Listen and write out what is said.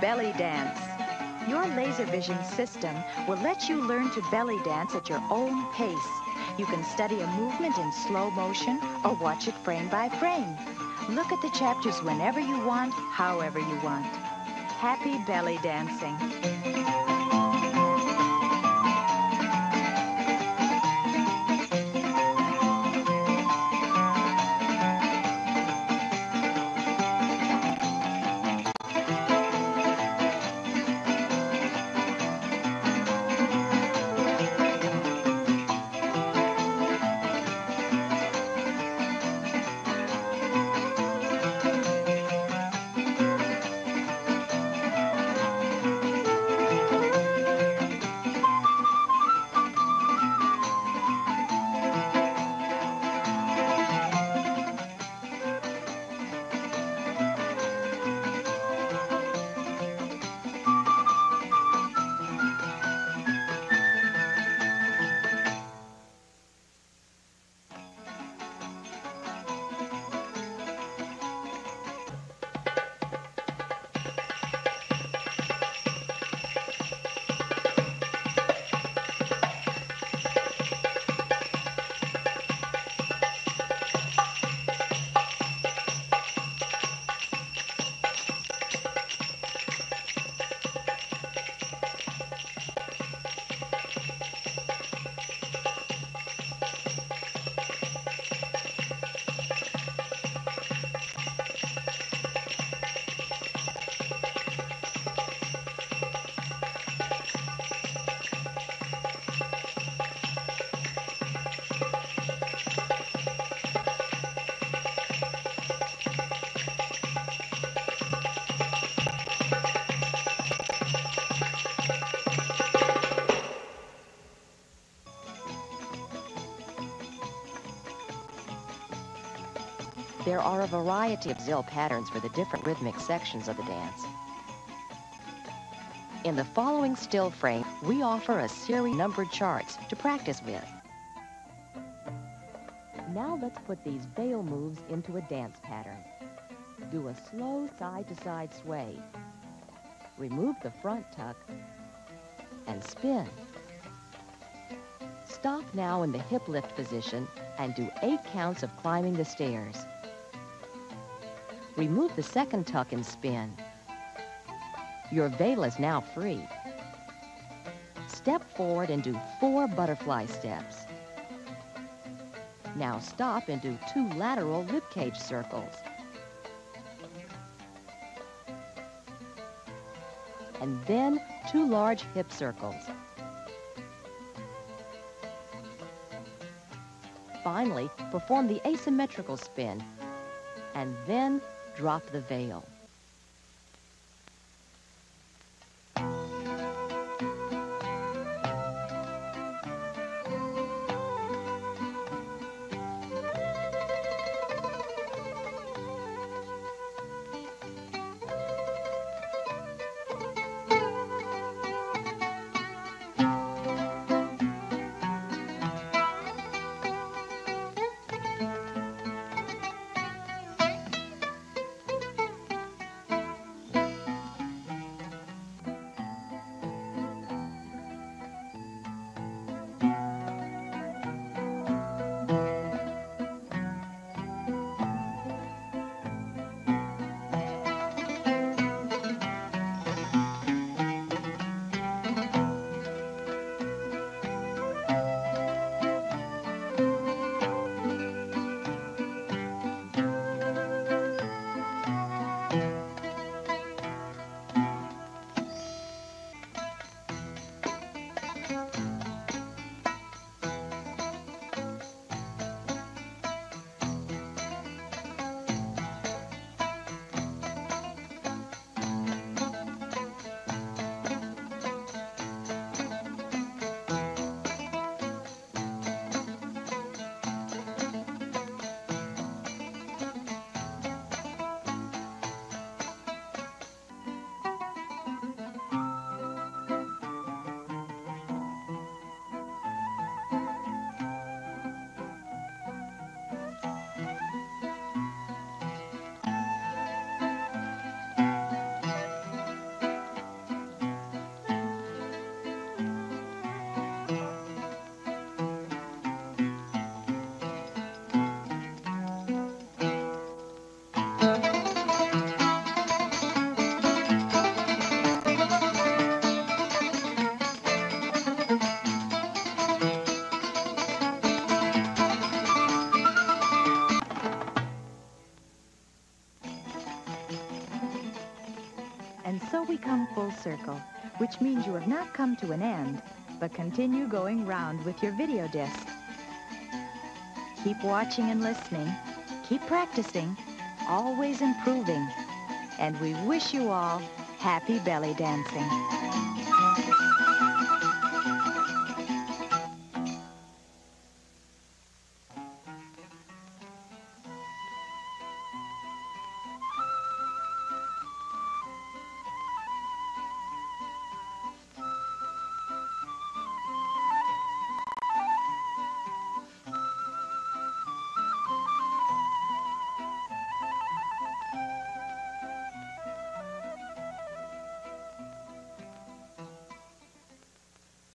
Belly Dance. Your laser vision system will let you learn to belly dance at your own pace. You can study a movement in slow motion or watch it frame by frame. Look at the chapters whenever you want, however you want. Happy belly dancing. There are a variety of zill patterns for the different rhythmic sections of the dance. In the following still frame, we offer a series numbered charts to practice with. Now let's put these veil moves into a dance pattern. Do a slow side-to-side sway. Remove the front tuck and spin. Stop now in the hip lift position and do eight counts of climbing the stairs. Remove the second tuck and spin. Your veil is now free. Step forward and do four butterfly steps. Now stop and do two lateral ribcage circles. And then two large hip circles. Finally, perform the asymmetrical spin and then drop the veil. Circle, which means you have not come to an end, but continue going round with your video disc. Keep watching and listening. Keep practicing, always improving. And we wish you all happy belly dancing.